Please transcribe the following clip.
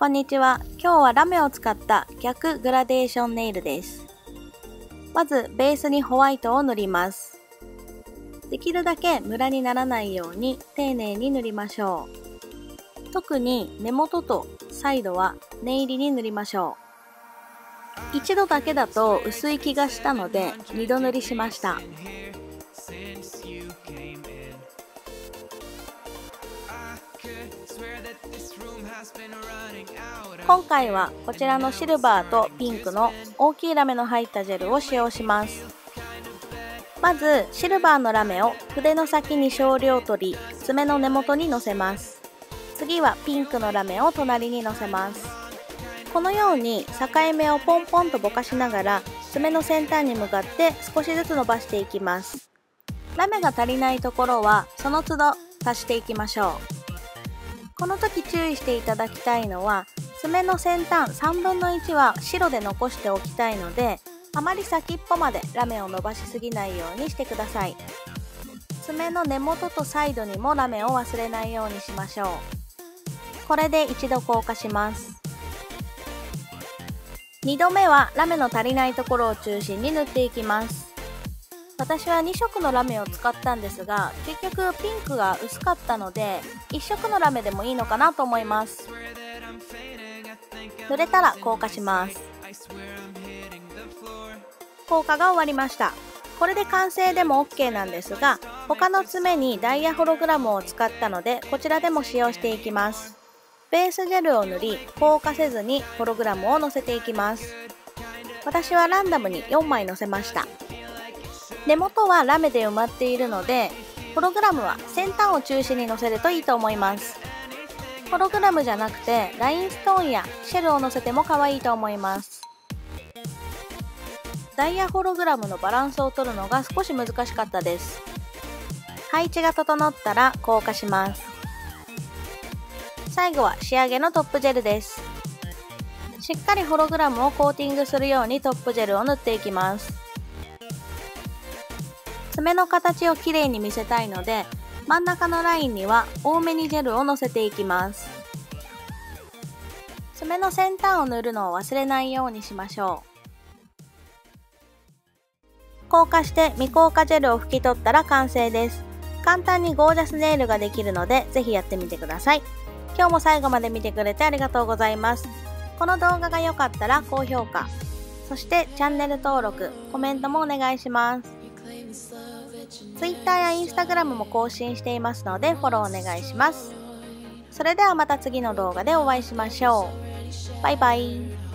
こんにちは。今日はラメを使った逆グラデーションネイルです。まず、ベースにホワイトを塗ります。できるだけムラにならないように丁寧に塗りましょう。特に根元とサイドは念入りに塗りましょう。一度だけだと薄い気がしたので二度塗りしました。今回はこちらのシルバーとピンクの大きいラメの入ったジェルを使用します。まずシルバーのラメを筆の先に少量取り爪の根元にのせます。次はピンクのラメを隣にのせます。このように境目をポンポンとぼかしながら爪の先端に向かって少しずつ伸ばしていきます。ラメが足りないところはその都度足していきましょう。この時注意していただきたいのは爪の先端3分の1は白で残しておきたいのであまり先っぽまでラメを伸ばしすぎないようにしてください。爪の根元とサイドにもラメを忘れないようにしましょう。これで一度硬化します。2度目はラメの足りないところを中心に塗っていきます。私は2色のラメを使ったんですが結局ピンクが薄かったので1色のラメでもいいのかなと思います。塗れたら硬化します。硬化が終わりました。これで完成でも OK なんですが他の爪にダイヤホログラムを使ったのでこちらでも使用していきます。ベースジェルを塗り硬化せずにホログラムを乗せていきます。私はランダムに4枚乗せました。根元はラメで埋まっているのでホログラムは先端を中心に乗せるといいと思います。ホログラムじゃなくてラインストーンやシェルを乗せても可愛いと思います。ダイヤホログラムのバランスを取るのが少し難しかったです。配置が整ったら硬化します。最後は仕上げのトップジェルです。しっかりホログラムをコーティングするようにトップジェルを塗っていきます。爪の形をきれいに見せたいので真ん中のラインには多めにジェルをのせていきます。爪の先端を塗るのを忘れないようにしましょう。硬化して未硬化ジェルを拭き取ったら完成です。簡単にゴージャスネイルができるのでぜひやってみてください。今日も最後まで見てくれてありがとうございます。この動画が良かったら高評価そしてチャンネル登録コメントもお願いします。Twitter や Instagram も更新していますのでフォローお願いします。それではまた次の動画でお会いしましょう。バイバイ。